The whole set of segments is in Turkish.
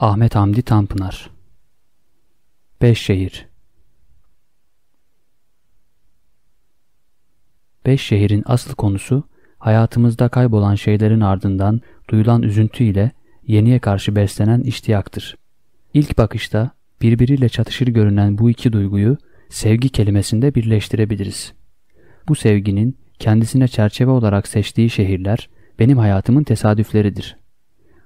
Ahmet Hamdi Tanpınar Beş Şehir Beş şehrin asıl konusu hayatımızda kaybolan şeylerin ardından duyulan üzüntü ile yeniye karşı beslenen iştiyaktır. İlk bakışta birbiriyle çatışır görünen bu iki duyguyu sevgi kelimesinde birleştirebiliriz. Bu sevginin kendisine çerçeve olarak seçtiği şehirler benim hayatımın tesadüfleridir.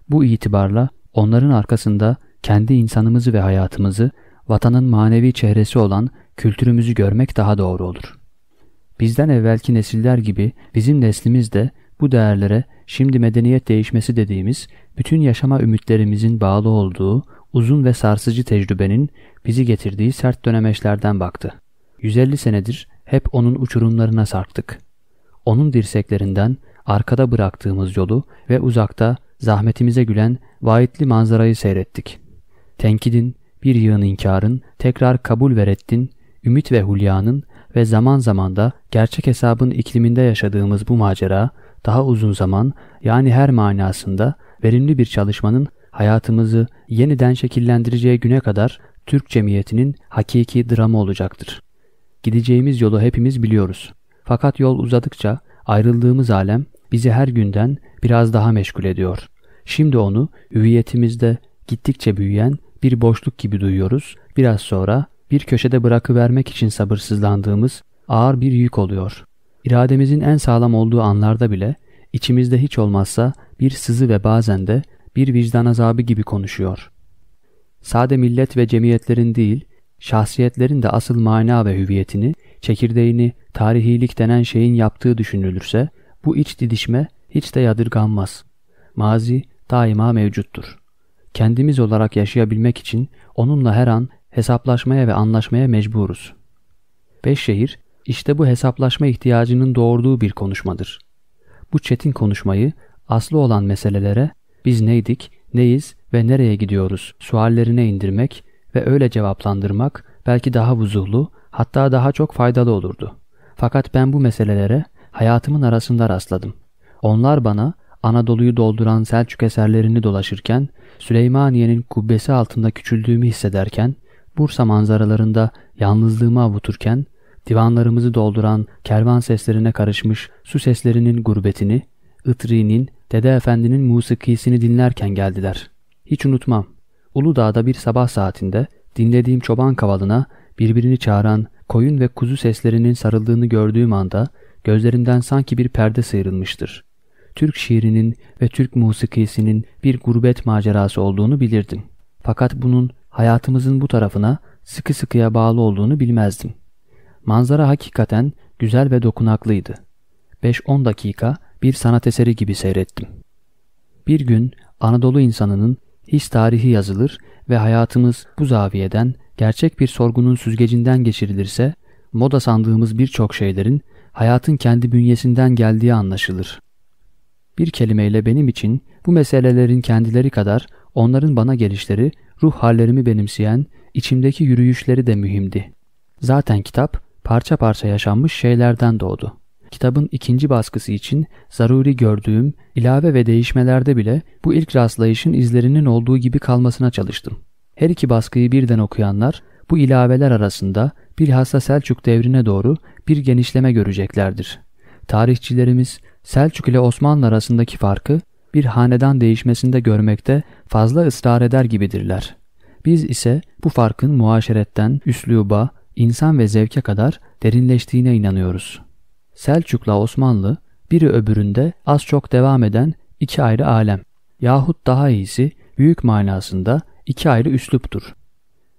Bu itibarla onların arkasında kendi insanımızı ve hayatımızı, vatanın manevi çehresi olan kültürümüzü görmek daha doğru olur. Bizden evvelki nesiller gibi bizim neslimiz de bu değerlere şimdi medeniyet değişmesi dediğimiz bütün yaşama ümitlerimizin bağlı olduğu uzun ve sarsıcı tecrübenin bizi getirdiği sert dönemeçlerden baktı. 150 senedir hep onun uçurumlarına sarktık. Onun dirseklerinden arkada bıraktığımız yolu ve uzakta zahmetimize gülen vaitli manzarayı seyrettik. Tenkidin, bir yığın inkarın, tekrar kabul ve reddin, ümit ve hulyanın ve zaman zaman da gerçek hesabın ikliminde yaşadığımız bu macera, daha uzun zaman yani her manasında verimli bir çalışmanın hayatımızı yeniden şekillendireceği güne kadar Türk cemiyetinin hakiki dramı olacaktır. Gideceğimiz yolu hepimiz biliyoruz. Fakat yol uzadıkça ayrıldığımız alem bizi her günden biraz daha meşgul ediyor. Şimdi onu hüviyetimizde gittikçe büyüyen bir boşluk gibi duyuyoruz. Biraz sonra bir köşede bırakıvermek için sabırsızlandığımız ağır bir yük oluyor. İrademizin en sağlam olduğu anlarda bile içimizde hiç olmazsa bir sızı ve bazen de bir vicdan azabı gibi konuşuyor. Sade millet ve cemiyetlerin değil, şahsiyetlerin de asıl mana ve hüviyetini, çekirdeğini tarihilik denen şeyin yaptığı düşünülürse, bu iç didişme hiç de yadırganmaz. Mazi daima mevcuttur. Kendimiz olarak yaşayabilmek için onunla her an hesaplaşmaya ve anlaşmaya mecburuz. Beş şehir, işte bu hesaplaşma ihtiyacının doğurduğu bir konuşmadır. Bu çetin konuşmayı aslı olan meselelere biz neydik, neyiz ve nereye gidiyoruz suallerine indirmek ve öyle cevaplandırmak belki daha vuzuhlu hatta daha çok faydalı olurdu. Fakat ben bu meselelere hayatımın arasında rastladım. Onlar bana Anadolu'yu dolduran Selçuk eserlerini dolaşırken, Süleymaniye'nin kubbesi altında küçüldüğümü hissederken, Bursa manzaralarında yalnızlığımı avuturken, divanlarımızı dolduran kervan seslerine karışmış su seslerinin gurbetini, Itri'nin, Dede Efendi'nin musikisini dinlerken geldiler. Hiç unutmam. Uludağ'da bir sabah saatinde dinlediğim çoban kavalına birbirini çağıran koyun ve kuzu seslerinin sarıldığını gördüğüm anda gözlerimden sanki bir perde sıyrılmıştır. Türk şiirinin ve Türk musikisinin bir gurbet macerası olduğunu bilirdim. Fakat bunun hayatımızın bu tarafına sıkı sıkıya bağlı olduğunu bilmezdim. Manzara hakikaten güzel ve dokunaklıydı. 5-10 dakika bir sanat eseri gibi seyrettim. Bir gün Anadolu insanının his tarihi yazılır ve hayatımız bu zaviyeden gerçek bir sorgunun süzgecinden geçirilirse, moda sandığımız birçok şeylerin hayatın kendi bünyesinden geldiği anlaşılır. Bir kelimeyle benim için bu meselelerin kendileri kadar onların bana gelişleri, ruh hallerimi benimseyen, içimdeki yürüyüşleri de mühimdi. Zaten kitap parça parça yaşanmış şeylerden doğdu. Kitabın ikinci baskısı için zaruri gördüğüm ilave ve değişmelerde bile bu ilk rastlayışın izlerinin olduğu gibi kalmasına çalıştım. Her iki baskıyı birden okuyanlar bu ilaveler arasında bilhassa Selçuk devrine doğru bir genişleme göreceklerdir. Tarihçilerimiz Selçuk ile Osmanlı arasındaki farkı bir hanedan değişmesinde görmekte fazla ısrar eder gibidirler. Biz ise bu farkın muaşeretten, üsluba, insan ve zevke kadar derinleştiğine inanıyoruz. Selçuk'la Osmanlı biri öbüründe az çok devam eden iki ayrı alem. Yahut daha iyisi büyük manasında iki ayrı üsluptur.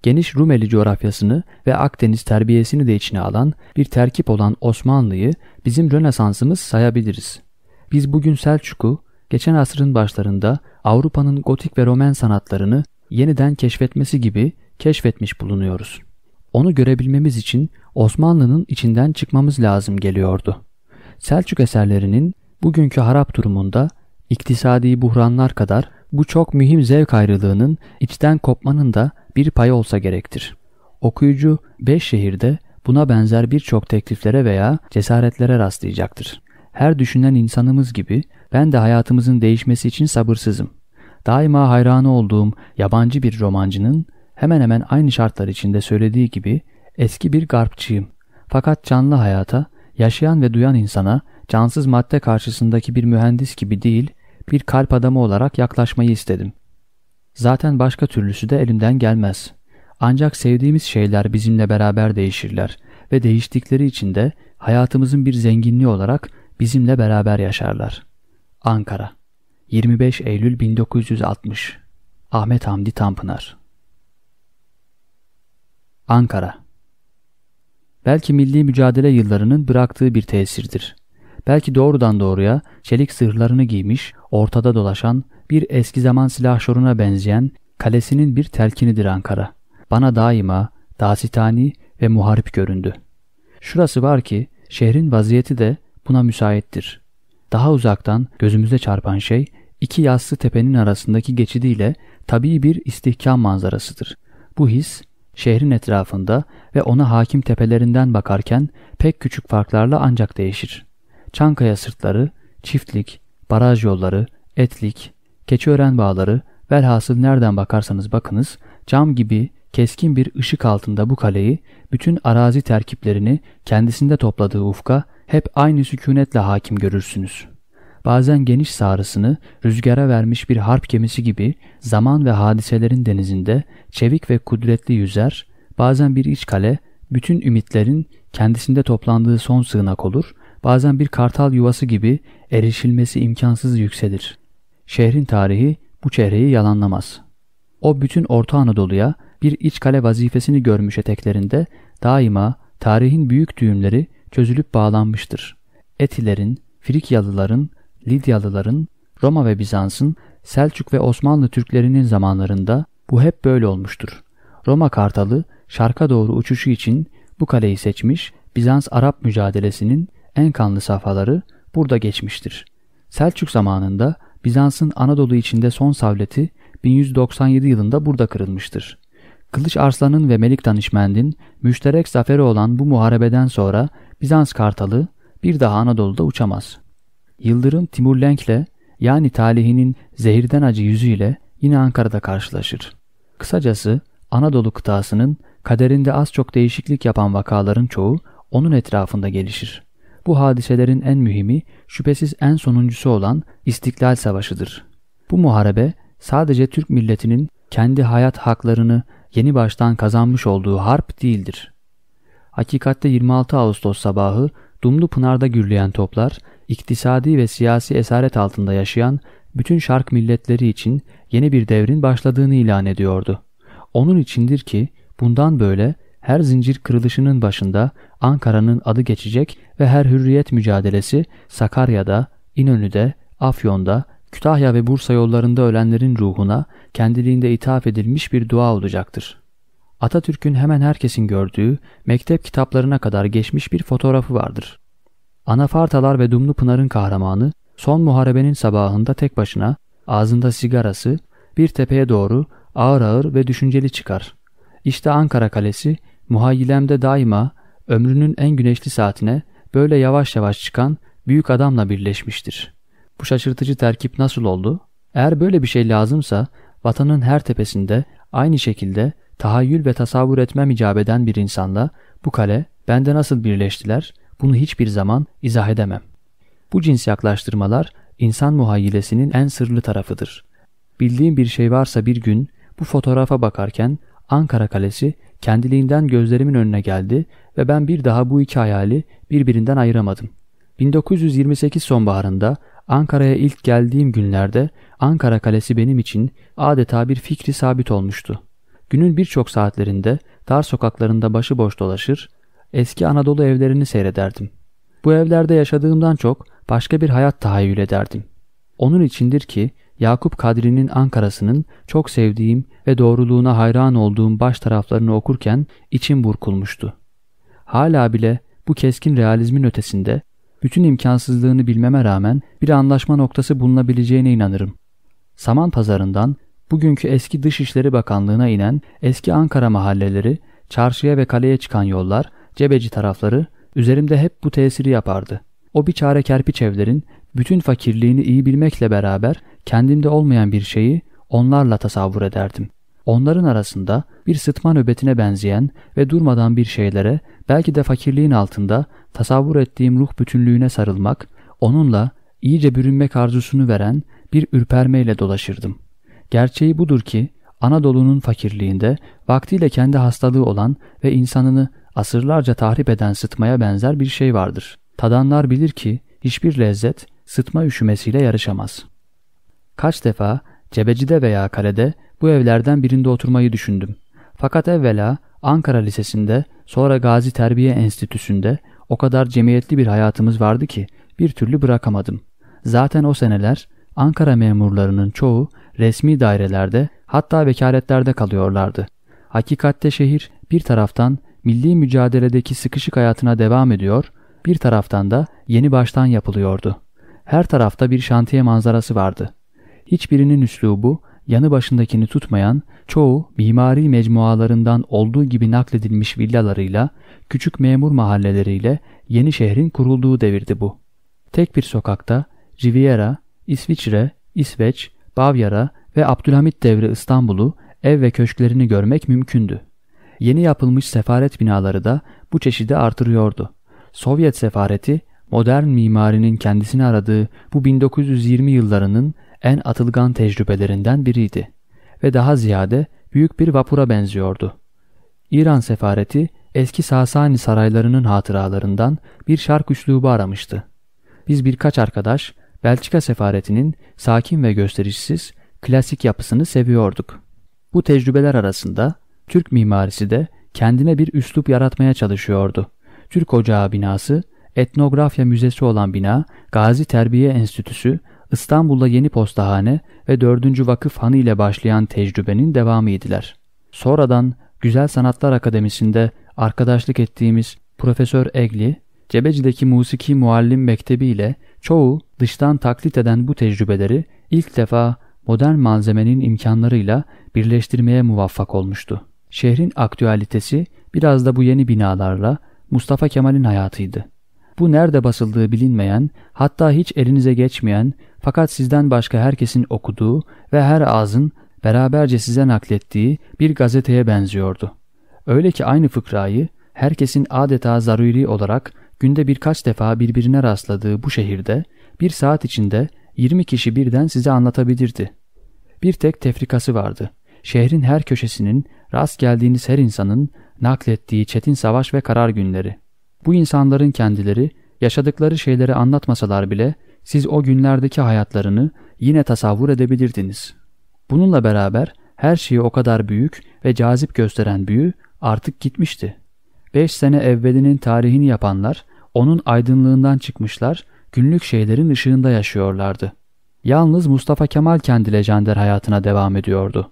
Geniş Rumeli coğrafyasını ve Akdeniz terbiyesini de içine alan bir terkip olan Osmanlı'yı bizim Rönesansımız sayabiliriz. Biz bugün Selçuk'u geçen asrın başlarında Avrupa'nın gotik ve Roman sanatlarını yeniden keşfetmesi gibi keşfetmiş bulunuyoruz. Onu görebilmemiz için Osmanlı'nın içinden çıkmamız lazım geliyordu. Selçuk eserlerinin bugünkü harap durumunda iktisadi buhranlar kadar bu çok mühim zevk ayrılığının içten kopmanın da bir payı olsa gerektir. Okuyucu beş şehirde buna benzer birçok tekliflere veya cesaretlere rastlayacaktır. Her düşünen insanımız gibi ben de hayatımızın değişmesi için sabırsızım. daima hayranı olduğum yabancı bir romancının hemen hemen aynı şartlar içinde söylediği gibi eski bir garpçıyım. Fakat canlı hayata, yaşayan ve duyan insana cansız madde karşısındaki bir mühendis gibi değil, bir kalp adamı olarak yaklaşmayı istedim. Zaten başka türlüsü de elimden gelmez. Ancak sevdiğimiz şeyler bizimle beraber değişirler ve değiştikleri için de hayatımızın bir zenginliği olarak bizimle beraber yaşarlar. Ankara 25 Eylül 1960 Ahmet Hamdi Tanpınar Ankara Belki milli mücadele yıllarının bıraktığı bir tesirdir. Belki doğrudan doğruya çelik zırhlarını giymiş, ortada dolaşan bir eski zaman silahşoruna benzeyen kalesinin bir telkinidir Ankara. Bana daima dasitani ve muharip göründü. Şurası var ki şehrin vaziyeti de buna müsaittir. Daha uzaktan gözümüze çarpan şey iki yassı tepenin arasındaki geçidiyle tabii bir istihkam manzarasıdır. Bu his şehrin etrafında ve ona hakim tepelerinden bakarken pek küçük farklarla ancak değişir. Çankaya sırtları, çiftlik, baraj yolları, etlik, keçiören bağları, velhasıl nereden bakarsanız bakınız, cam gibi keskin bir ışık altında bu kaleyi, bütün arazi terkiplerini kendisinde topladığı ufka hep aynı sükunetle hakim görürsünüz. Bazen geniş sağrısını rüzgara vermiş bir harp gemisi gibi zaman ve hadiselerin denizinde çevik ve kudretli yüzer, bazen bir iç kale, bütün ümitlerin kendisinde toplandığı son sığınak olur, bazen bir kartal yuvası gibi erişilmesi imkansız yükselir. Şehrin tarihi bu çehreyi yalanlamaz. O bütün Orta Anadolu'ya bir iç kale vazifesini görmüş eteklerinde daima tarihin büyük düğümleri çözülüp bağlanmıştır. Etilerin, Frikyalıların, Lidyalıların, Roma ve Bizans'ın, Selçuk ve Osmanlı Türklerinin zamanlarında bu hep böyle olmuştur. Roma Kartalı şarka doğru uçuşu için bu kaleyi seçmiş, Bizans-Arap mücadelesinin en kanlı safhaları burada geçmiştir. Selçuk zamanında Bizans'ın Anadolu içinde son savleti 1197 yılında burada kırılmıştır. Kılıç Arslan'ın ve Melik Danışmend'in müşterek zaferi olan bu muharebeden sonra Bizans Kartalı bir daha Anadolu'da uçamaz. Yıldırım Timur Lenk'le yani talihinin zehirden acı yüzüyle yine Ankara'da karşılaşır. Kısacası Anadolu kıtasının kaderinde az çok değişiklik yapan vakaların çoğu onun etrafında gelişir. Bu hadiselerin en mühimi şüphesiz en sonuncusu olan İstiklal Savaşı'dır. Bu muharebe sadece Türk milletinin kendi hayat haklarını yeni baştan kazanmış olduğu harp değildir. Hakikatte 26 Ağustos sabahı Dumlu Pınar'da gürleyen toplar, iktisadi ve siyasi esaret altında yaşayan bütün şark milletleri için yeni bir devrin başladığını ilan ediyordu. Onun içindir ki bundan böyle her zincir kırılışının başında Ankara'nın adı geçecek ve her hürriyet mücadelesi Sakarya'da, İnönü'de, Afyon'da, Kütahya ve Bursa yollarında ölenlerin ruhuna kendiliğinde ithaf edilmiş bir dua olacaktır. Atatürk'ün hemen herkesin gördüğü, mektep kitaplarına kadar geçmiş bir fotoğrafı vardır. Anafartalar ve Dumlu Pınar'ın kahramanı, son muharebenin sabahında tek başına, ağzında sigarası, bir tepeye doğru ağır ağır ve düşünceli çıkar. İşte Ankara Kalesi, muhayyilemde daima ömrünün en güneşli saatine böyle yavaş yavaş çıkan büyük adamla birleşmiştir. Bu şaşırtıcı terkip nasıl oldu? Eğer böyle bir şey lazımsa vatanın her tepesinde aynı şekilde tahayyül ve tasavvur etmem icap eden bir insanla bu kale bende nasıl birleştiler bunu hiçbir zaman izah edemem. Bu cins yaklaştırmalar insan muhayyilesinin en sırlı tarafıdır. Bildiğim bir şey varsa bir gün bu fotoğrafa bakarken Ankara Kalesi kendiliğinden gözlerimin önüne geldi ve ben bir daha bu iki hayali birbirinden ayıramadım. 1928 sonbaharında Ankara'ya ilk geldiğim günlerde Ankara Kalesi benim için adeta bir fikri sabit olmuştu. Günün birçok saatlerinde dar sokaklarında başıboş dolaşır, eski Anadolu evlerini seyrederdim. Bu evlerde yaşadığımdan çok başka bir hayat tahayyül ederdim. Onun içindir ki Yakup Kadri'nin Ankara'sının çok sevdiğim ve doğruluğuna hayran olduğum baş taraflarını okurken içim burkulmuştu. Hala bile bu keskin realizmin ötesinde bütün imkansızlığını bilmeme rağmen bir anlaşma noktası bulunabileceğine inanırım. Saman pazarından bugünkü eski Dışişleri Bakanlığı'na inen eski Ankara mahalleleri, çarşıya ve kaleye çıkan yollar, cebeci tarafları üzerimde hep bu tesiri yapardı. O bir çare kerpiç evlerin bütün fakirliğini iyi bilmekle beraber kendimde olmayan bir şeyi onlarla tasavvur ederdim. Onların arasında bir sıtma nöbetine benzeyen ve durmadan bir şeylere, belki de fakirliğin altında tasavvur ettiğim ruh bütünlüğüne sarılmak, onunla iyice bürünmek arzusunu veren bir ürpermeyle dolaşırdım. Gerçeği budur ki Anadolu'nun fakirliğinde vaktiyle kendi hastalığı olan ve insanını asırlarca tahrip eden sıtmaya benzer bir şey vardır. Tadanlar bilir ki hiçbir lezzet sıtma üşümesiyle yarışamaz. Kaç defa Cebeci'de veya kalede bu evlerden birinde oturmayı düşündüm. Fakat evvela Ankara Lisesi'nde sonra Gazi Terbiye Enstitüsü'nde o kadar cemiyetli bir hayatımız vardı ki bir türlü bırakamadım. Zaten o seneler Ankara memurlarının çoğu resmi dairelerde hatta vekaletlerde kalıyorlardı. Hakikatte şehir bir taraftan milli mücadeledeki sıkışık hayatına devam ediyor, bir taraftan da yeni baştan yapılıyordu. Her tarafta bir şantiye manzarası vardı. Hiçbirinin üslubu yanı başındakini tutmayan, çoğu mimari mecmualarından olduğu gibi nakledilmiş villalarıyla, küçük memur mahalleleriyle yeni şehrin kurulduğu devirdi bu. Tek bir sokakta Riviera, İsviçre, İsveç, Bavyera ve Abdülhamit devri İstanbul'u ev ve köşklerini görmek mümkündü. Yeni yapılmış sefaret binaları da bu çeşidi artırıyordu. Sovyet sefareti modern mimarinin kendisini aradığı bu 1920 yıllarının en atılgan tecrübelerinden biriydi ve daha ziyade büyük bir vapura benziyordu. İran sefareti eski Sasani saraylarının hatıralarından bir şark üslubu aramıştı. Biz birkaç arkadaş Belçika sefaretinin sakin ve gösterişsiz klasik yapısını seviyorduk. Bu tecrübeler arasında Türk mimarisi de kendine bir üslup yaratmaya çalışıyordu. Türk Ocağı binası, etnografya müzesi olan bina, Gazi Terbiye Enstitüsü, İstanbul'da yeni postahane ve 4. Vakıf Hanı ile başlayan tecrübenin devamıydılar. Sonradan Güzel Sanatlar Akademisi'nde arkadaşlık ettiğimiz Profesör Egli, Cebeci'deki musiki muallim mektebi ile çoğu dıştan taklit eden bu tecrübeleri ilk defa modern malzemenin imkanlarıyla birleştirmeye muvaffak olmuştu. Şehrin aktüalitesi biraz da bu yeni binalarla Mustafa Kemal'in hayatıydı. Bu nerede basıldığı bilinmeyen, hatta hiç elinize geçmeyen fakat sizden başka herkesin okuduğu ve her ağzın beraberce size naklettiği bir gazeteye benziyordu. Öyle ki aynı fıkrayı herkesin adeta zaruri olarak günde birkaç defa birbirine rastladığı bu şehirde bir saat içinde 20 kişi birden size anlatabilirdi. Bir tek tefrikası vardı. Şehrin her köşesinin rast geldiğiniz her insanın naklettiği çetin savaş ve karar günleri. Bu insanların kendileri yaşadıkları şeyleri anlatmasalar bile siz o günlerdeki hayatlarını yine tasavvur edebilirdiniz. Bununla beraber her şeyi o kadar büyük ve cazip gösteren büyü artık gitmişti. Beş sene evvelinin tarihini yapanlar onun aydınlığından çıkmışlar, günlük şeylerin ışığında yaşıyorlardı. Yalnız Mustafa Kemal kendi lejender hayatına devam ediyordu.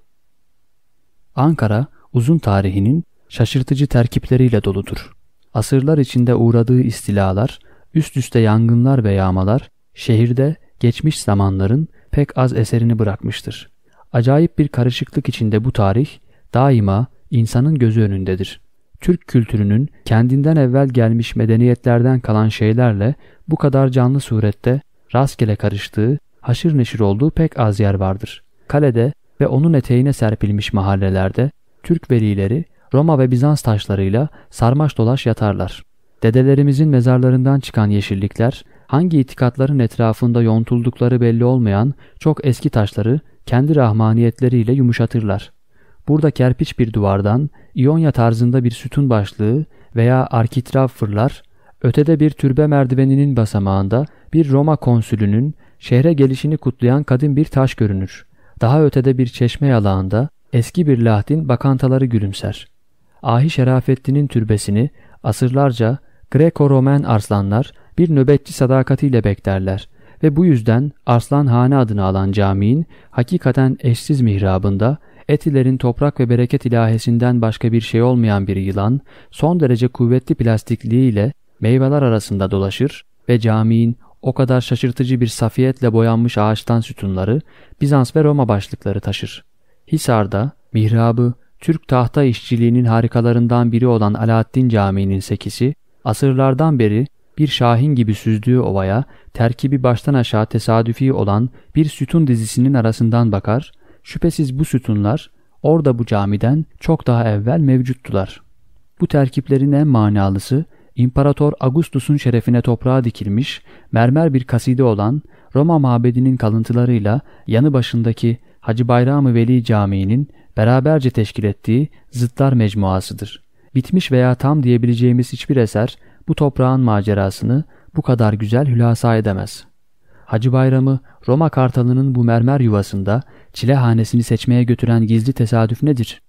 Ankara, uzun tarihinin şaşırtıcı terkipleriyle doludur. Asırlar içinde uğradığı istilalar, üst üste yangınlar ve yağmalar, şehirde geçmiş zamanların pek az eserini bırakmıştır. Acayip bir karışıklık içinde bu tarih, daima insanın gözü önündedir. Türk kültürünün kendinden evvel gelmiş medeniyetlerden kalan şeylerle bu kadar canlı surette rastgele karıştığı, haşır neşir olduğu pek az yer vardır. Kalede ve onun eteğine serpilmiş mahallelerde Türk velileri Roma ve Bizans taşlarıyla sarmaş dolaş yatarlar. Dedelerimizin mezarlarından çıkan yeşillikler, hangi itikatların etrafında yontuldukları belli olmayan çok eski taşları kendi rahmaniyetleriyle yumuşatırlar. Burada kerpiç bir duvardan İonya tarzında bir sütun başlığı veya arkitraf fırlar, ötede bir türbe merdiveninin basamağında bir Roma konsülünün şehre gelişini kutlayan kadın bir taş görünür. Daha ötede bir çeşme yalağında eski bir lahdin bakantaları gülümser. Ahi Şerafettin'in türbesini asırlarca Greko-Romen arslanlar bir nöbetçi sadakatiyle beklerler ve bu yüzden Arslan Hane adını alan caminin hakikaten eşsiz mihrabında Etilerin toprak ve bereket ilahesinden başka bir şey olmayan bir yılan, son derece kuvvetli plastikliğiyle meyveler arasında dolaşır ve caminin o kadar şaşırtıcı bir safiyetle boyanmış ağaçtan sütunları, Bizans ve Roma başlıkları taşır. Hisar'da, mihrabı, Türk tahta işçiliğinin harikalarından biri olan Alaaddin Camii'nin sekisi, asırlardan beri bir şahin gibi süzdüğü ovaya terkibi baştan aşağı tesadüfi olan bir sütun dizisinin arasından bakar Şüphesiz bu sütunlar orada bu camiden çok daha evvel mevcuttular. Bu terkiplerin en manalısı İmparator Augustus'un şerefine toprağa dikilmiş mermer bir kaside olan Roma mabedinin kalıntılarıyla yanı başındaki Hacı Bayram-ı Veli Camii'nin beraberce teşkil ettiği zıtlar mecmuasıdır. Bitmiş veya tam diyebileceğimiz hiçbir eser bu toprağın macerasını bu kadar güzel hülasa edemez. Hacı Bayram'ı Roma Kartalı'nın bu mermer yuvasında çilehanesini seçmeye götüren gizli tesadüf nedir?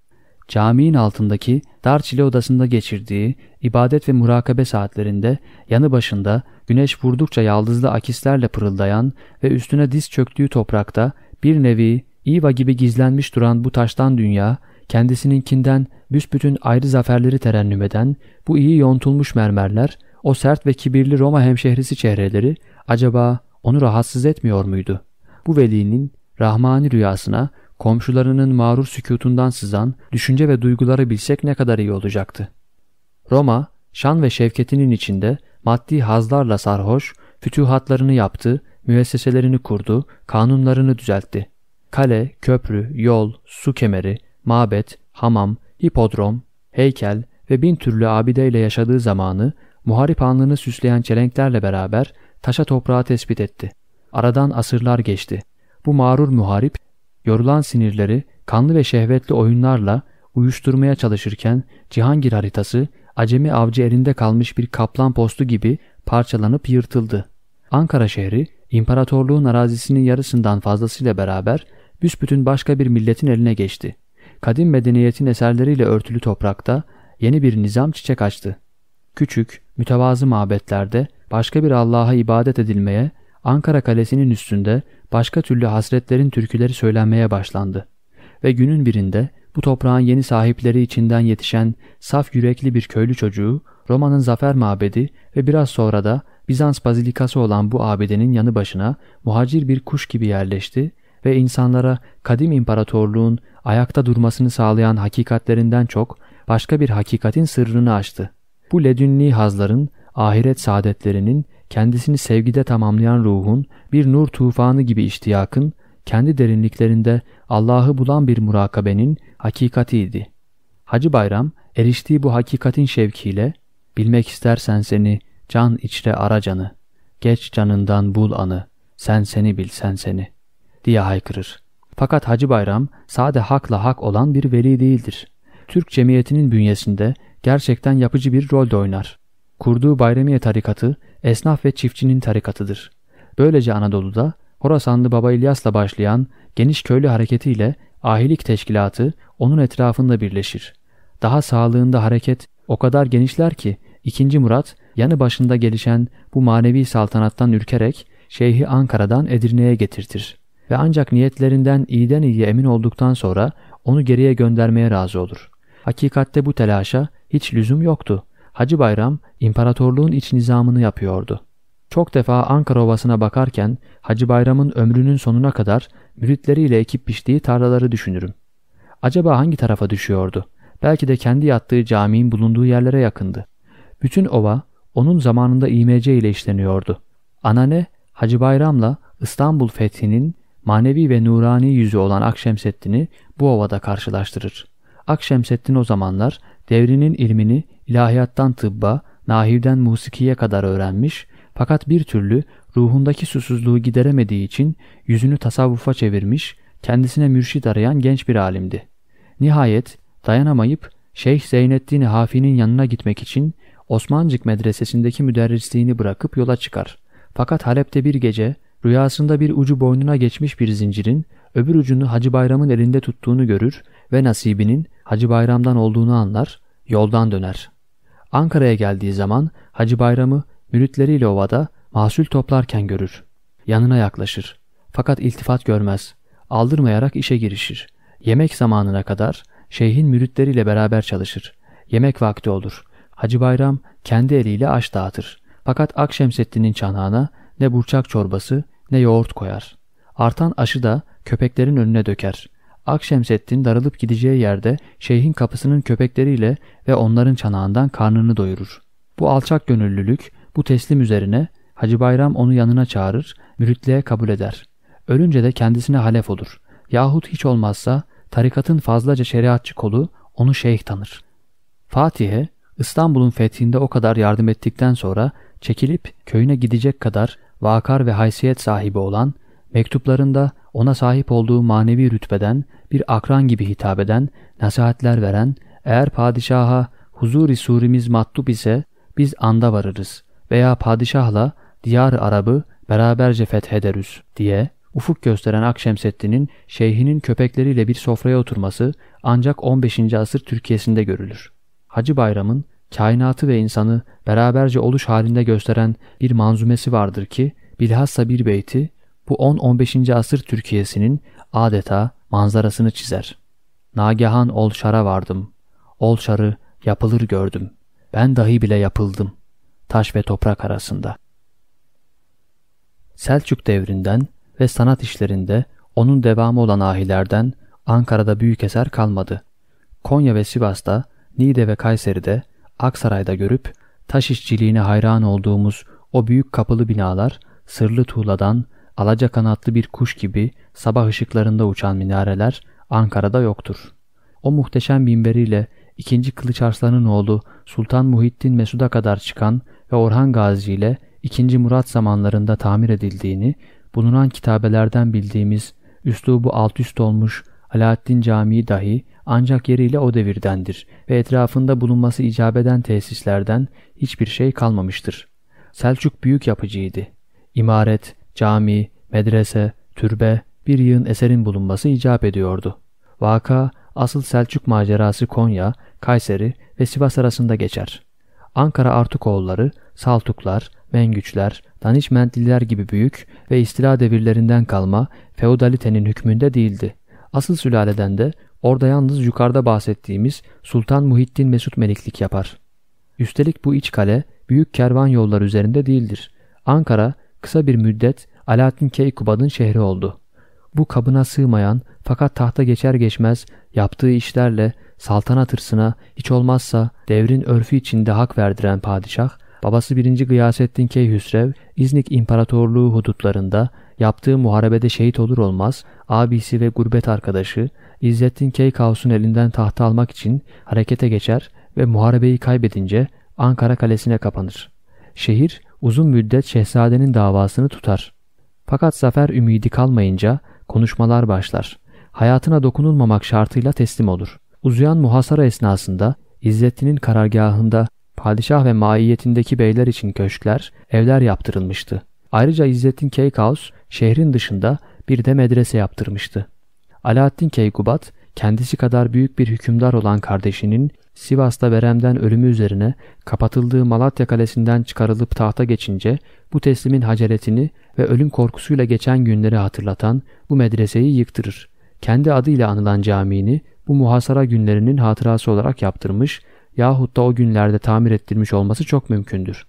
Caminin altındaki dar çile odasında geçirdiği ibadet ve murakabe saatlerinde yanı başında güneş vurdukça yaldızlı akislerle pırıldayan ve üstüne diz çöktüğü toprakta bir nevi İva gibi gizlenmiş duran bu taştan dünya, kendisininkinden büsbütün ayrı zaferleri terennüm eden bu iyi yontulmuş mermerler, o sert ve kibirli Roma hemşehrisi çehreleri acaba onu rahatsız etmiyor muydu? Bu velinin rahmani rüyasına komşularının mağrur sükutundan sızan düşünce ve duyguları bilsek ne kadar iyi olacaktı. Roma, şan ve şevketinin içinde maddi hazlarla sarhoş, fütühatlarını yaptı, müesseselerini kurdu, kanunlarını düzeltti. Kale, köprü, yol, su kemeri, mabet, hamam, hipodrom, heykel ve bin türlü abideyle yaşadığı zamanı muharip hanlığını süsleyen çelenklerle beraber taşa toprağa tespit etti. Aradan asırlar geçti. Bu mağrur muharip, yorulan sinirleri kanlı ve şehvetli oyunlarla uyuşturmaya çalışırken Cihangir haritası acemi avcı elinde kalmış bir kaplan postu gibi parçalanıp yırtıldı. Ankara şehri imparatorluğun arazisinin yarısından fazlasıyla beraber büsbütün başka bir milletin eline geçti. Kadim medeniyetin eserleriyle örtülü toprakta yeni bir nizam çiçek açtı. Küçük, mütevazı mabetlerde başka bir Allah'a ibadet edilmeye, Ankara Kalesi'nin üstünde başka türlü hasretlerin türküleri söylenmeye başlandı. Ve günün birinde bu toprağın yeni sahipleri içinden yetişen saf yürekli bir köylü çocuğu, Roma'nın zafer mabedi ve biraz sonra da Bizans bazilikası olan bu abidenin yanı başına muhacir bir kuş gibi yerleşti ve insanlara kadim imparatorluğun ayakta durmasını sağlayan hakikatlerinden çok başka bir hakikatin sırrını açtı. Bu ledünni hazların, ahiret saadetlerinin, kendisini sevgide tamamlayan ruhun, bir nur tufanı gibi iştiyakın, kendi derinliklerinde Allah'ı bulan bir murakabenin hakikatiydi. Hacı Bayram, eriştiği bu hakikatin şevkiyle, bilmek istersen seni, can içre ara canı, geç canından bul anı, sen seni bil sen seni, diye haykırır. Fakat Hacı Bayram, sade hakla hak olan bir veli değildir. Türk cemiyetinin bünyesinde gerçekten yapıcı bir rol de oynar. Kurduğu Bayramiye tarikatı, esnaf ve çiftçinin tarikatıdır. Böylece Anadolu'da Horasanlı Baba İlyas'la başlayan geniş köylü hareketiyle ahilik teşkilatı onun etrafında birleşir. Daha sağlığında hareket o kadar genişler ki 2. Murat yanı başında gelişen bu manevi saltanattan ürkerek Şeyhi Ankara'dan Edirne'ye getirtir ve ancak niyetlerinden iyiden iyiye emin olduktan sonra onu geriye göndermeye razı olur. Hakikatte bu telaşa hiç lüzum yoktu. Hacı Bayram imparatorluğun iç nizamını yapıyordu. Çok defa Ankara Ovası'na bakarken Hacı Bayram'ın ömrünün sonuna kadar müritleriyle ekip biçtiği tarlaları düşünürüm. Acaba hangi tarafa düşüyordu? Belki de kendi yattığı caminin bulunduğu yerlere yakındı. Bütün ova onun zamanında İMC ile işleniyordu. Anane Hacı Bayram'la İstanbul fethinin manevi ve nurani yüzü olan Akşemseddin'i bu ovada karşılaştırır. Akşemseddin o zamanlar devrinin ilmini ilahiyattan tıbba, nahivden musikiye kadar öğrenmiş fakat bir türlü ruhundaki susuzluğu gideremediği için yüzünü tasavvufa çevirmiş, kendisine mürşit arayan genç bir alimdi. Nihayet dayanamayıp Şeyh Zeynettin Hafi'nin yanına gitmek için Osmancık medresesindeki müderrisliğini bırakıp yola çıkar. Fakat Halep'te bir gece rüyasında bir ucu boynuna geçmiş bir zincirin öbür ucunu Hacı Bayram'ın elinde tuttuğunu görür ve nasibinin Hacı Bayram'dan olduğunu anlar, yoldan döner. Ankara'ya geldiği zaman Hacı Bayram'ı müritleriyle ovada mahsul toplarken görür. Yanına yaklaşır. Fakat iltifat görmez. Aldırmayarak işe girişir. Yemek zamanına kadar şeyhin müritleriyle beraber çalışır. Yemek vakti olur. Hacı Bayram kendi eliyle aş dağıtır. Fakat Akşemseddin'in çanağına ne burçak çorbası ne yoğurt koyar. Artan aşı da köpeklerin önüne döker. Akşemseddin darılıp gideceği yerde şeyhin kapısının köpekleriyle ve onların çanağından karnını doyurur. Bu alçak gönüllülük, bu teslim üzerine Hacı Bayram onu yanına çağırır, müritliğe kabul eder. Ölünce de kendisine halef olur. yahut hiç olmazsa tarikatın fazlaca şeriatçı kolu onu şeyh tanır. Fatih'e İstanbul'un fethinde o kadar yardım ettikten sonra çekilip köyüne gidecek kadar vakar ve haysiyet sahibi olan, mektuplarında ona sahip olduğu manevi rütbeden bir akran gibi hitap eden, nasihatler veren, eğer padişaha huzuri surimiz matlub ise biz anda varırız veya padişahla diyar Arabı beraberce fethederiz diye ufuk gösteren Akşemseddin'in şeyhinin köpekleriyle bir sofraya oturması ancak 15. asır Türkiye'sinde görülür. Hacı Bayram'ın kainatı ve insanı beraberce oluş halinde gösteren bir manzumesi vardır ki bilhassa bir beyti bu 10-15. asır Türkiye'sinin adeta manzarasını çizer. Nagehan Olşar'a vardım. Olşar'ı yapılır gördüm. Ben dahi bile yapıldım. Taş ve toprak arasında. Selçuk devrinden ve sanat işlerinde onun devamı olan ahilerden Ankara'da büyük eser kalmadı. Konya ve Sivas'ta, Niğde ve Kayseri'de, Aksaray'da görüp taş işçiliğine hayran olduğumuz o büyük kapılı binalar sırlı tuğladan alaca kanatlı bir kuş gibi sabah ışıklarında uçan minareler Ankara'da yoktur. O muhteşem binberiyle 2. Kılıç Arslan'ın oğlu Sultan Muhittin Mesud'a kadar çıkan ve Orhan Gazi ile 2. Murat zamanlarında tamir edildiğini bulunan kitabelerden bildiğimiz üslubu alt üst olmuş Alaaddin Camii dahi ancak yeriyle o devirdendir ve etrafında bulunması icap eden tesislerden hiçbir şey kalmamıştır. Selçuk büyük yapıcıydı. İmaret, cami, medrese, türbe, bir yığın eserin bulunması icap ediyordu. Vaka, asıl Selçuk macerası Konya, Kayseri ve Sivas arasında geçer. Ankara Artukoğulları, Saltuklar, Mengüçler, Danişmentliler gibi büyük ve istila devirlerinden kalma feodalitenin hükmünde değildi. Asıl sülaleden de orada yalnız yukarıda bahsettiğimiz Sultan Muhittin Mesut Meliklik yapar. Üstelik bu iç kale büyük kervan yollar üzerinde değildir. Ankara kısa bir müddet Alaaddin Keykubad'ın şehri oldu. Bu kabına sığmayan fakat tahta geçer geçmez yaptığı işlerle saltanat hırsına hiç olmazsa devrin örfü içinde hak verdiren padişah, babası 1. Gıyasettin Keyhüsrev, İznik İmparatorluğu hudutlarında yaptığı muharebede şehit olur olmaz, abisi ve gurbet arkadaşı İzzettin Keykaus'un elinden tahta almak için harekete geçer ve muharebeyi kaybedince Ankara kalesine kapanır. Şehir uzun müddet şehzadenin davasını tutar. Fakat zafer ümidi kalmayınca konuşmalar başlar. Hayatına dokunulmamak şartıyla teslim olur. Uzayan muhasara esnasında İzzettin'in karargahında padişah ve maiyetindeki beyler için köşkler, evler yaptırılmıştı. Ayrıca İzzettin Keykaus şehrin dışında bir de medrese yaptırmıştı. Alaaddin Keykubat kendisi kadar büyük bir hükümdar olan kardeşinin Sivas'ta veremden ölümü üzerine kapatıldığı Malatya Kalesi'nden çıkarılıp tahta geçince bu teslimin haceretini ve ölüm korkusuyla geçen günleri hatırlatan bu medreseyi yıktırır. Kendi adıyla anılan camini bu muhasara günlerinin hatırası olarak yaptırmış yahut da o günlerde tamir ettirmiş olması çok mümkündür.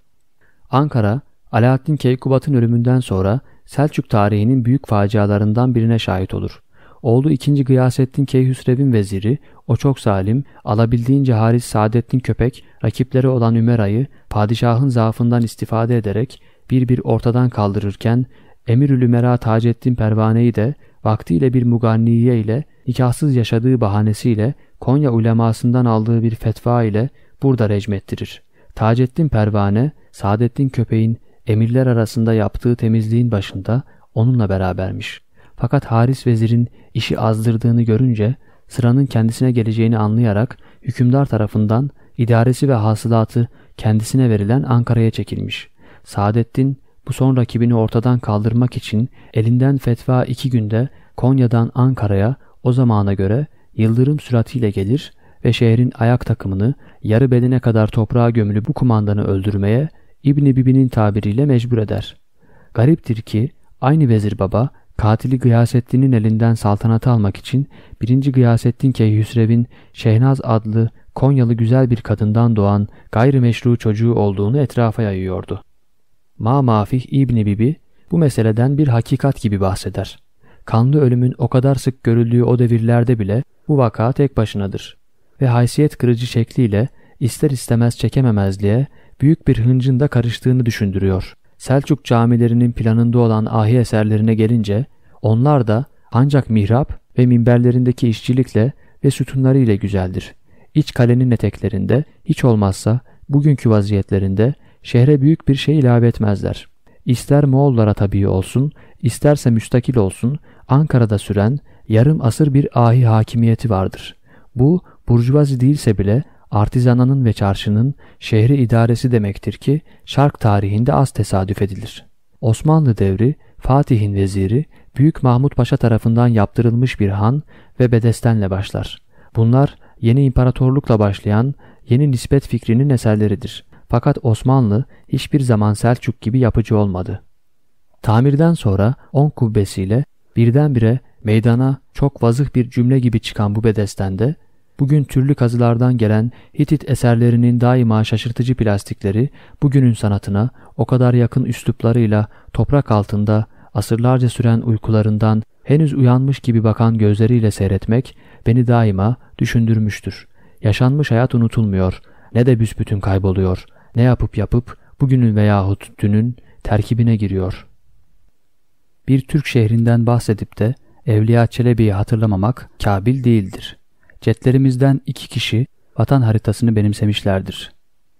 Ankara, Alaaddin Keykubat'ın ölümünden sonra Selçuk tarihinin büyük facialarından birine şahit olur. Oğlu 2. Gıyasettin Keyhüsrev'in veziri, o çok zalim, alabildiğince Haris Saadettin Köpek, rakipleri olan Ümera'yı padişahın zaafından istifade ederek bir bir ortadan kaldırırken, Emirül Ümera Taceddin Pervane'yi de vaktiyle bir muganniye ile nikahsız yaşadığı bahanesiyle Konya ulemasından aldığı bir fetva ile burada recmettirir. Taceddin Pervane, Saadettin Köpek'in emirler arasında yaptığı temizliğin başında onunla berabermiş. Fakat Haris vezirin işi azdırdığını görünce sıranın kendisine geleceğini anlayarak hükümdar tarafından idaresi ve hasılatı kendisine verilen Ankara'ya çekilmiş. Saadettin bu son rakibini ortadan kaldırmak için elinden fetva iki günde Konya'dan Ankara'ya o zamana göre yıldırım süratiyle gelir ve şehrin ayak takımını yarı beline kadar toprağa gömülü bu kumandanı öldürmeye İbni Bibi'nin tabiriyle mecbur eder. Gariptir ki aynı vezir baba katili Gıyasettin'in elinden saltanatı almak için 1. Gıyasettin Keyhüsrev'in Şehnaz adlı Konyalı güzel bir kadından doğan gayrimeşru çocuğu olduğunu etrafa yayıyordu. Ma Mafih İbni Bibi bu meseleden bir hakikat gibi bahseder. Kanlı ölümün o kadar sık görüldüğü o devirlerde bile bu vaka tek başınadır. Ve haysiyet kırıcı şekliyle ister istemez çekememezliğe büyük bir hıncın da karıştığını düşündürüyor. Selçuk camilerinin planında olan ahi eserlerine gelince onlar da ancak mihrap ve minberlerindeki işçilikle ve sütunları ile güzeldir. İç kalenin eteklerinde hiç olmazsa bugünkü vaziyetlerinde şehre büyük bir şey ilave etmezler. İster Moğollara tabi olsun, isterse müstakil olsun, Ankara'da süren yarım asır bir ahi hakimiyeti vardır. Bu, burjuvazi değilse bile artizananın ve çarşının şehri idaresi demektir ki şark tarihinde az tesadüf edilir. Osmanlı devri Fatih'in veziri Büyük Mahmut Paşa tarafından yaptırılmış bir han ve bedestenle başlar. Bunlar yeni imparatorlukla başlayan yeni nispet fikrinin eserleridir. Fakat Osmanlı hiçbir zaman Selçuk gibi yapıcı olmadı. Tamirden sonra on kubbesiyle birdenbire meydana çok vazıh bir cümle gibi çıkan bu bedestende Bugün türlü kazılardan gelen Hitit eserlerinin daima şaşırtıcı plastikleri bugünün sanatına o kadar yakın üsluplarıyla toprak altında asırlarca süren uykularından henüz uyanmış gibi bakan gözleriyle seyretmek beni daima düşündürmüştür. Yaşanmış hayat unutulmuyor, ne de büsbütün kayboluyor, ne yapıp yapıp bugünün veyahut dünün terkibine giriyor. Bir Türk şehrinden bahsedip de Evliya Çelebi'yi hatırlamamak kabil değildir.'' Cetlerimizden iki kişi vatan haritasını benimsemişlerdir.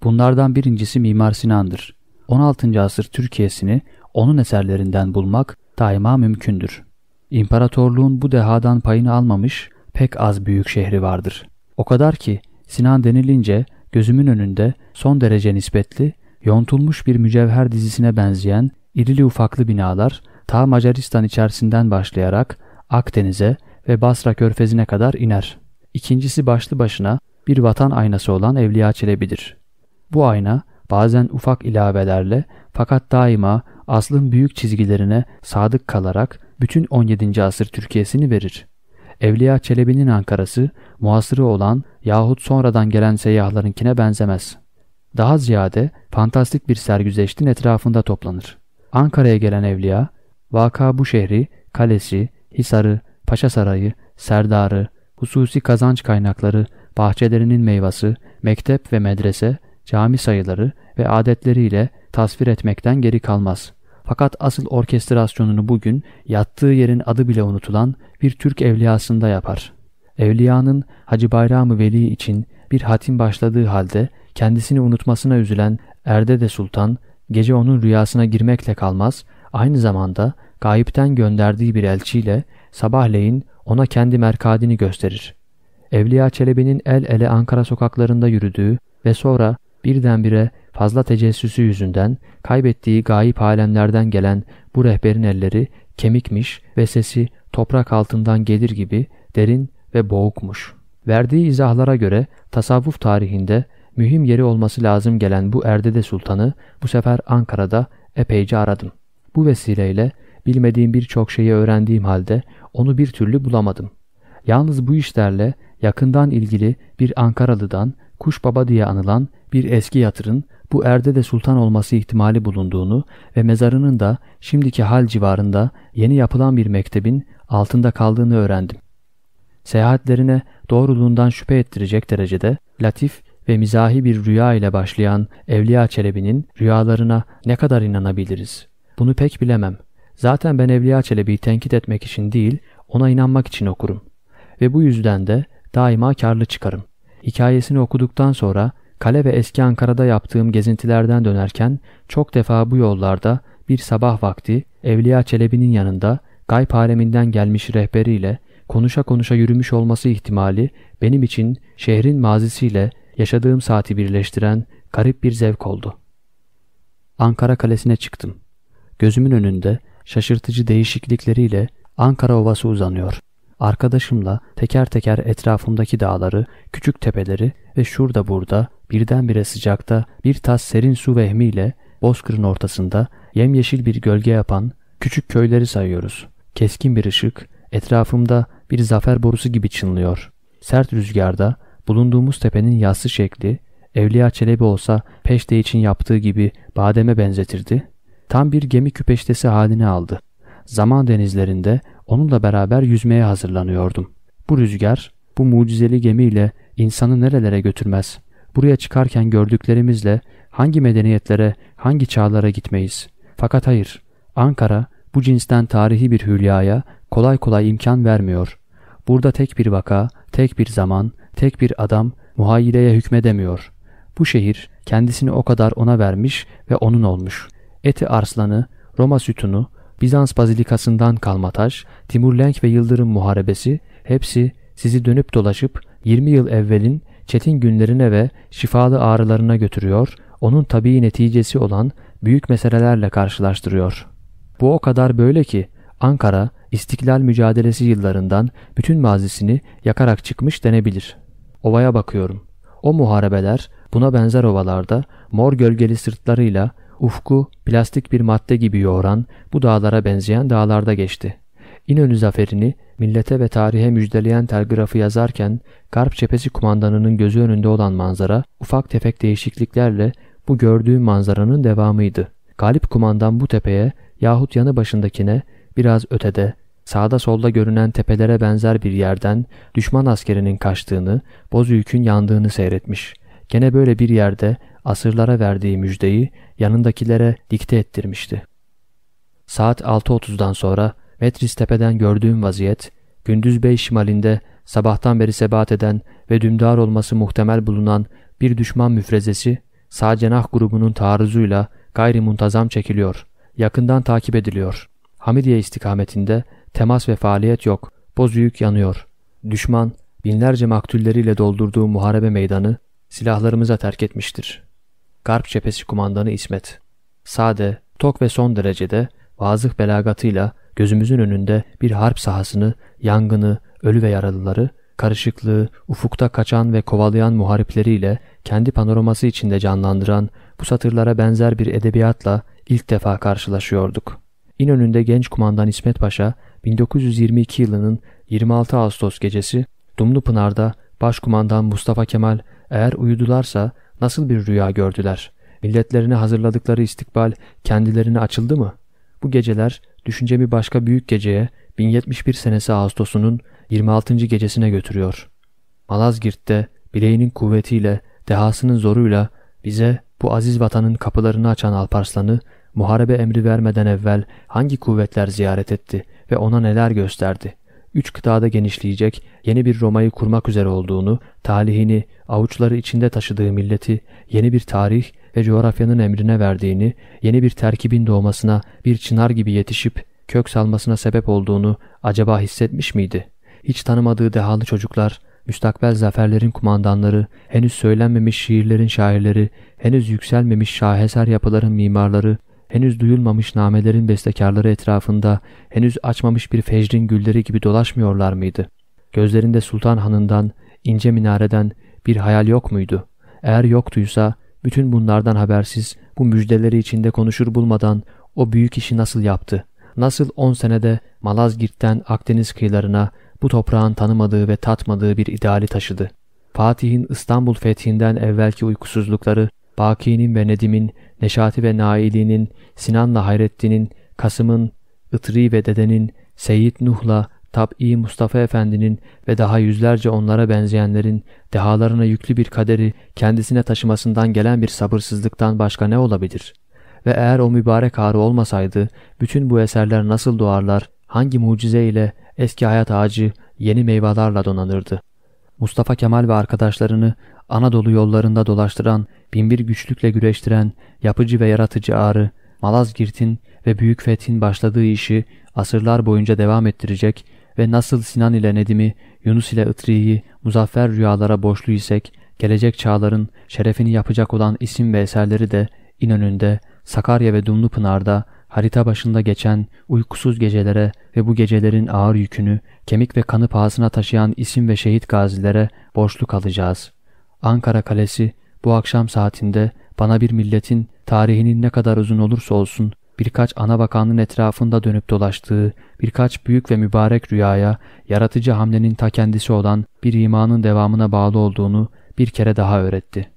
Bunlardan birincisi Mimar Sinan'dır. 16. asır Türkiye'sini onun eserlerinden bulmak daima mümkündür. İmparatorluğun bu dehadan payını almamış pek az büyük şehri vardır. O kadar ki Sinan denilince gözümün önünde son derece nispetli, yontulmuş bir mücevher dizisine benzeyen irili ufaklı binalar ta Macaristan içerisinden başlayarak Akdeniz'e ve Basra körfezine kadar iner. İkincisi başlı başına bir vatan aynası olan Evliya Çelebi'dir. Bu ayna bazen ufak ilavelerle fakat daima aslın büyük çizgilerine sadık kalarak bütün 17. asır Türkiye'sini verir. Evliya Çelebi'nin Ankara'sı muhasırı olan yahut sonradan gelen seyyahlarınkine benzemez. Daha ziyade fantastik bir sergüzeştin etrafında toplanır. Ankara'ya gelen Evliya, vaka bu şehri, kalesi, Hisarı, Paşa Sarayı, Serdarı, hususi kazanç kaynakları, bahçelerinin meyvası, mektep ve medrese, cami sayıları ve adetleriyle tasvir etmekten geri kalmaz. Fakat asıl orkestrasyonunu bugün yattığı yerin adı bile unutulan bir Türk evliyasında yapar. Evliyanın Hacı Bayram-ı Veli için bir hatim başladığı halde kendisini unutmasına üzülen Erdede Sultan gece onun rüyasına girmekle kalmaz, aynı zamanda gayipten gönderdiği bir elçiyle sabahleyin ona kendi merkadini gösterir. Evliya Çelebi'nin el ele Ankara sokaklarında yürüdüğü ve sonra birdenbire fazla tecessüsü yüzünden kaybettiği gayip alemlerden gelen bu rehberin elleri kemikmiş ve sesi toprak altından gelir gibi derin ve boğukmuş. Verdiği izahlara göre tasavvuf tarihinde mühim yeri olması lazım gelen bu Erdede Sultan'ı bu sefer Ankara'da epeyce aradım. Bu vesileyle bilmediğim birçok şeyi öğrendiğim halde onu bir türlü bulamadım. Yalnız bu işlerle yakından ilgili bir Ankaralı'dan Kuş Baba diye anılan bir eski yatırın bu erde de sultan olması ihtimali bulunduğunu ve mezarının da şimdiki hal civarında yeni yapılan bir mektebin altında kaldığını öğrendim. Seyahatlerine doğruluğundan şüphe ettirecek derecede latif ve mizahi bir rüya ile başlayan Evliya Çelebi'nin rüyalarına ne kadar inanabiliriz? Bunu pek bilemem. Zaten ben Evliya Çelebi'yi tenkit etmek için değil, ona inanmak için okurum. Ve bu yüzden de daima karlı çıkarım. Hikayesini okuduktan sonra kale ve eski Ankara'da yaptığım gezintilerden dönerken çok defa bu yollarda bir sabah vakti Evliya Çelebi'nin yanında gayb aleminden gelmiş rehberiyle konuşa konuşa yürümüş olması ihtimali benim için şehrin mazisiyle yaşadığım saati birleştiren garip bir zevk oldu. Ankara Kalesi'ne çıktım. Gözümün önünde şaşırtıcı değişiklikleriyle Ankara Ovası uzanıyor. Arkadaşımla teker teker etrafımdaki dağları, küçük tepeleri ve şurada burada birdenbire sıcakta bir tas serin su vehmiyle bozkırın ortasında yemyeşil bir gölge yapan küçük köyleri sayıyoruz. Keskin bir ışık etrafımda bir zafer borusu gibi çınlıyor. Sert rüzgarda bulunduğumuz tepenin yassı şekli Evliya Çelebi olsa peşte için yaptığı gibi bademe benzetirdi tam bir gemi küpeştesi halini aldı. Zaman denizlerinde onunla beraber yüzmeye hazırlanıyordum. Bu rüzgar, bu mucizeli gemiyle insanı nerelere götürmez? Buraya çıkarken gördüklerimizle hangi medeniyetlere, hangi çağlara gitmeyiz? Fakat hayır, Ankara bu cinsten tarihi bir hülyaya kolay kolay imkan vermiyor. Burada tek bir vaka, tek bir zaman, tek bir adam muhayyileye hükmedemiyor. Bu şehir kendisini o kadar ona vermiş ve onun olmuş. Eti Arslan'ı, Roma sütunu, Bizans bazilikasından kalma taş, Timur Lenk ve Yıldırım muharebesi hepsi sizi dönüp dolaşıp 20 yıl evvelin çetin günlerine ve şifalı ağrılarına götürüyor, onun tabii neticesi olan büyük meselelerle karşılaştırıyor. Bu o kadar böyle ki Ankara İstiklal mücadelesi yıllarından bütün mazisini yakarak çıkmış denebilir. Ovaya bakıyorum. O muharebeler buna benzer ovalarda mor gölgeli sırtlarıyla ufku plastik bir madde gibi yoğuran bu dağlara benzeyen dağlarda geçti. İnönü zaferini millete ve tarihe müjdeleyen telgrafı yazarken Garp cephesi kumandanının gözü önünde olan manzara ufak tefek değişikliklerle bu gördüğüm manzaranın devamıydı. Galip kumandan bu tepeye yahut yanı başındakine biraz ötede sağda solda görünen tepelere benzer bir yerden düşman askerinin kaçtığını, Bozüyük'ün yandığını seyretmiş. Gene böyle bir yerde asırlara verdiği müjdeyi yanındakilere dikte ettirmişti. Saat 6.30'dan sonra Metris tepeden gördüğüm vaziyet, Gündüz Bey şimalinde sabahtan beri sebat eden ve dümdar olması muhtemel bulunan bir düşman müfrezesi, sağ cenah grubunun taarruzuyla gayri muntazam çekiliyor, yakından takip ediliyor. Hamidiye istikametinde temas ve faaliyet yok, bozuyuk yanıyor. Düşman, binlerce maktulleriyle doldurduğu muharebe meydanı silahlarımıza terk etmiştir. Garp cephesi kumandanı İsmet. Sade, tok ve son derecede vazıh belagatıyla gözümüzün önünde bir harp sahasını, yangını, ölü ve yaralıları, karışıklığı, ufukta kaçan ve kovalayan muharipleriyle kendi panoraması içinde canlandıran bu satırlara benzer bir edebiyatla ilk defa karşılaşıyorduk. İnönü'nde genç kumandan İsmet Paşa 1922 yılının 26 Ağustos gecesi Dumlupınar'da başkumandan Mustafa Kemal eğer uyudularsa nasıl bir rüya gördüler? Milletlerine hazırladıkları istikbal kendilerine açıldı mı? Bu geceler düşüncemi başka büyük geceye 1071 senesi Ağustos'unun 26. gecesine götürüyor. Malazgirt'te bileğinin kuvvetiyle, dehasının zoruyla bize bu aziz vatanın kapılarını açan Alparslan'ı muharebe emri vermeden evvel hangi kuvvetler ziyaret etti ve ona neler gösterdi? Üç kıtada genişleyecek yeni bir Roma'yı kurmak üzere olduğunu, talihini, avuçları içinde taşıdığı milleti yeni bir tarih ve coğrafyanın emrine verdiğini, yeni bir terkibin doğmasına bir çınar gibi yetişip kök salmasına sebep olduğunu acaba hissetmiş miydi? Hiç tanımadığı dehalı çocuklar, müstakbel zaferlerin kumandanları, henüz söylenmemiş şiirlerin şairleri, henüz yükselmemiş şaheser yapıların mimarları, henüz duyulmamış namelerin bestekarları etrafında, henüz açmamış bir fecrin gülleri gibi dolaşmıyorlar mıydı? Gözlerinde Sultan Hanı'ndan, ince minareden bir hayal yok muydu? Eğer yoktuysa, bütün bunlardan habersiz, bu müjdeleri içinde konuşur bulmadan o büyük işi nasıl yaptı? Nasıl on senede Malazgirt'ten Akdeniz kıyılarına bu toprağın tanımadığı ve tatmadığı bir ideali taşıdı? Fatih'in İstanbul fethinden evvelki uykusuzlukları, Baki'nin ve Nedim'in, Neşati ve Naili'nin, Sinan'la Hayrettin'in, Kasım'ın, Itri ve Dede'nin, Seyyid Nuh'la Tab'i Mustafa Efendi'nin ve daha yüzlerce onlara benzeyenlerin dehalarına yüklü bir kaderi kendisine taşımasından gelen bir sabırsızlıktan başka ne olabilir? Ve eğer o mübarek ağrı olmasaydı bütün bu eserler nasıl doğarlar, hangi mucize ile eski hayat ağacı yeni meyvelerle donanırdı? Mustafa Kemal ve arkadaşlarını Anadolu yollarında dolaştıran, binbir güçlükle güreştiren, yapıcı ve yaratıcı ağrı, Malazgirt'in ve Büyük Fethin başladığı işi asırlar boyunca devam ettirecek ve nasıl Sinan ile Nedim'i, Yunus ile Itri'yi muzaffer rüyalara borçlu isek, gelecek çağların şerefini yapacak olan isim ve eserleri de İnönü'nde, Sakarya ve Dumlupınar'da harita başında geçen uykusuz gecelere ve bu gecelerin ağır yükünü kemik ve kanı pahasına taşıyan isim ve şehit gazilere borçlu kalacağız. Ankara Kalesi bu akşam saatinde bana bir milletin tarihinin ne kadar uzun olursa olsun birkaç ana bakanın etrafında dönüp dolaştığı, birkaç büyük ve mübarek rüyaya, yaratıcı hamlenin ta kendisi olan bir imanın devamına bağlı olduğunu bir kere daha öğretti.